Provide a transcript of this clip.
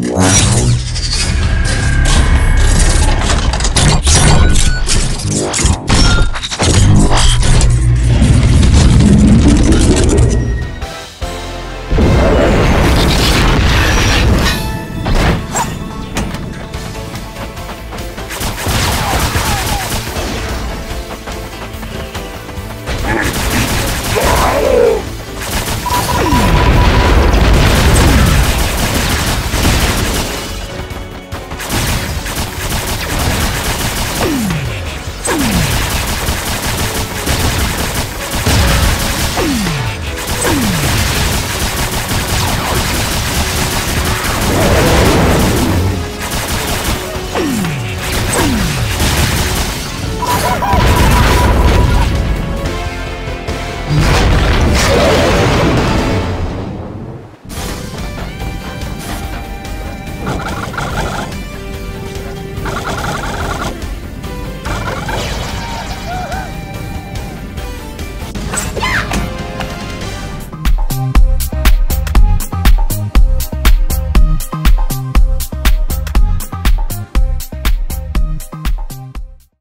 Wow.